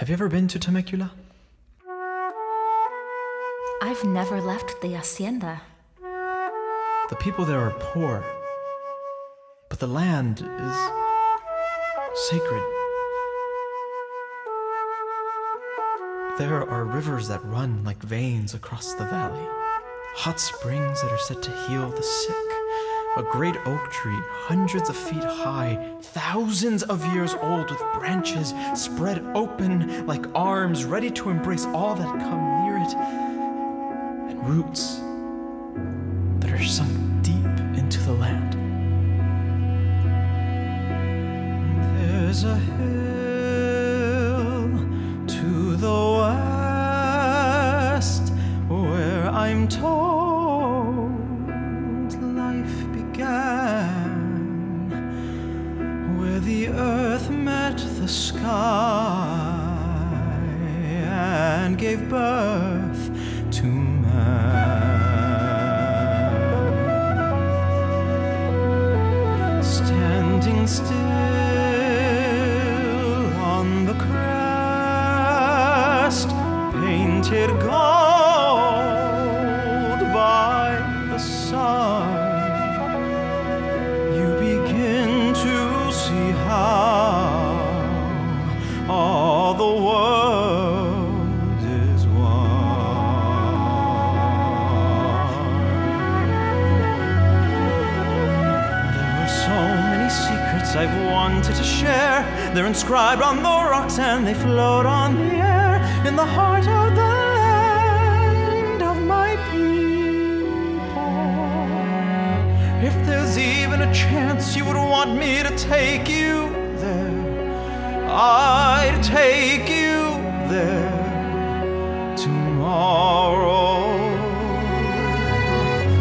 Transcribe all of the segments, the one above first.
Have you ever been to Temecula? I've never left the hacienda. The people there are poor, but the land is sacred. There are rivers that run like veins across the valley, hot springs that are said to heal the sick, a great oak tree hundreds of feet high, thousands of years old, with branches spread open like arms ready to embrace all that come near it, and roots that are sunk deep into the land. There's a hill to the west where I'm told the sky and gave birth to man. Standing still on the crest, painted gold secrets I've wanted to share. They're inscribed on the rocks and they float on the air in the heart of the land of my people. If there's even a chance you would want me to take you there, I'd take you there tomorrow.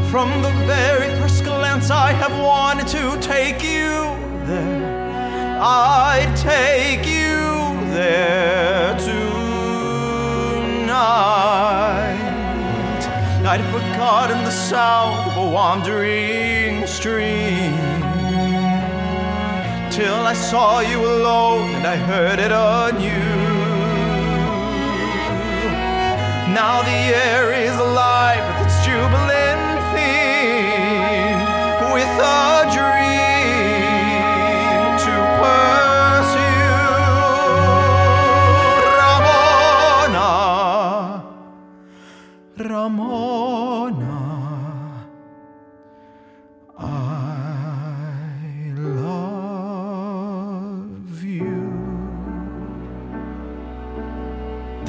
From the very first glance, I have wanted to take you. I'd take you there tonight. I'd forgotten the sound of a wandering stream till I saw you alone and I heard it anew. Now the air is alive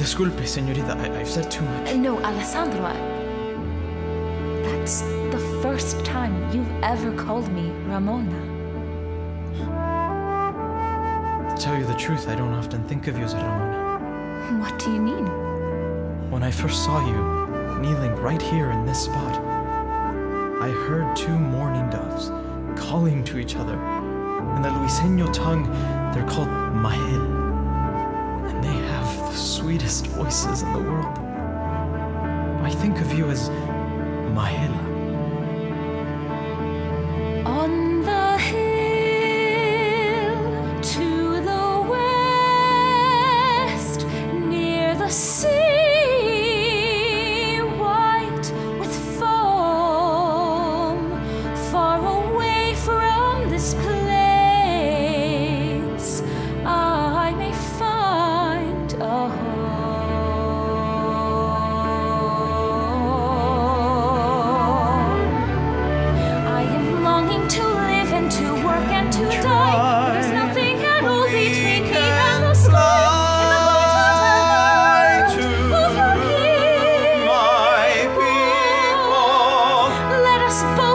Disculpe, señorita, I, I've said too much. Uh, no, Alessandro. I- That's the first time you've ever called me Ramona. To tell you the truth, I don't often think of you as Ramona. What do you mean? When I first saw you, kneeling right here in this spot, I heard two mourning doves calling to each other. In the Luiseño tongue, they're called Majel. The sweetest voices in the world. I think of you as Majella. just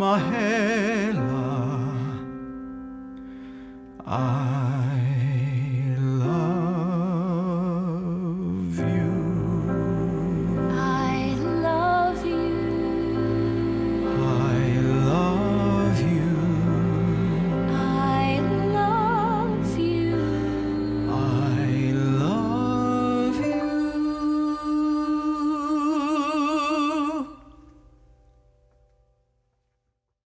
Majella. I